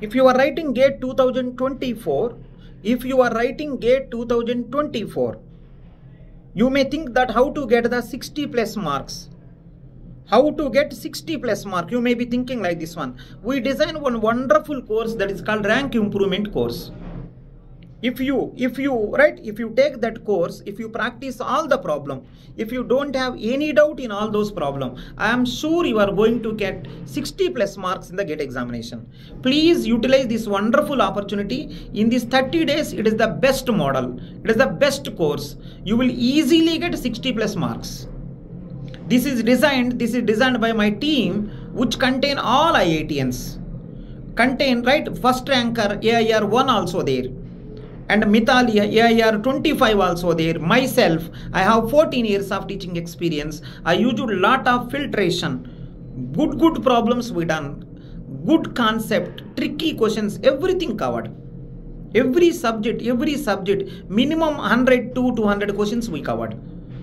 if you are writing gate 2024 if you are writing gate 2024 you may think that how to get the 60 plus marks. How to get 60 plus mark you may be thinking like this one. We design one wonderful course that is called rank improvement course if you if you right if you take that course if you practice all the problem if you don't have any doubt in all those problem i am sure you are going to get 60 plus marks in the gate examination. Please utilize this wonderful opportunity. In these 30 days it is the best model. It is the best course. You will easily get 60 plus marks. This is designed this is designed by my team which contain all IITians contain right first ranker air 1 also there and Mitali AIR 25 also there. Myself, I have 14 years of teaching experience. I used a lot of filtration. Good, good problems we done. Good concept, tricky questions, everything covered. Every subject, every subject, minimum 100 to 200 questions we covered.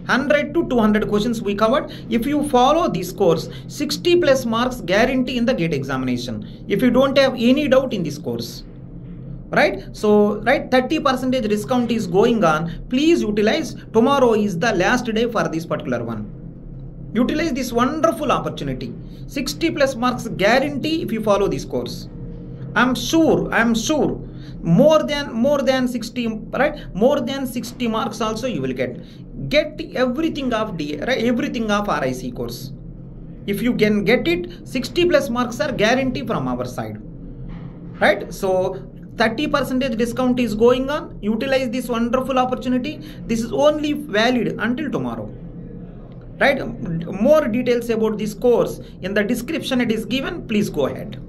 100 to 200 questions we covered. If you follow this course, 60 plus marks guarantee in the gate examination. If you don't have any doubt in this course right? So right 30 percentage discount is going on. Please utilize. Tomorrow is the last day for this particular one. Utilize this wonderful opportunity. 60 plus marks guarantee if you follow this course. I'm sure i'm sure. More than more than 60 right? More than 60 marks also you will get. Get everything of D, right? Everything of ric course. If you can get it 60 plus marks are guarantee from our side. Right? So 30 percentage discount is going on. Utilize this wonderful opportunity. This is only valid until tomorrow. Right? More details about this course in the description it is given. Please go ahead